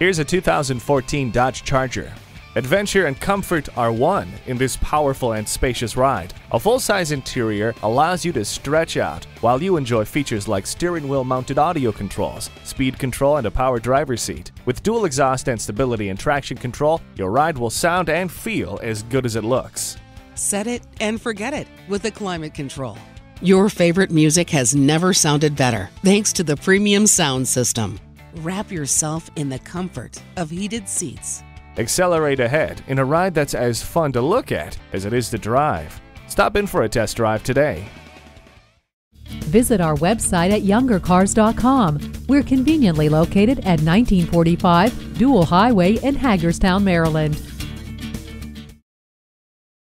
Here's a 2014 Dodge Charger. Adventure and comfort are one in this powerful and spacious ride. A full-size interior allows you to stretch out while you enjoy features like steering wheel mounted audio controls, speed control and a power driver's seat. With dual exhaust and stability and traction control, your ride will sound and feel as good as it looks. Set it and forget it with the climate control. Your favorite music has never sounded better thanks to the premium sound system. Wrap yourself in the comfort of heated seats. Accelerate ahead in a ride that's as fun to look at as it is to drive. Stop in for a test drive today. Visit our website at youngercars.com. We're conveniently located at 1945 Dual Highway in Hagerstown, Maryland.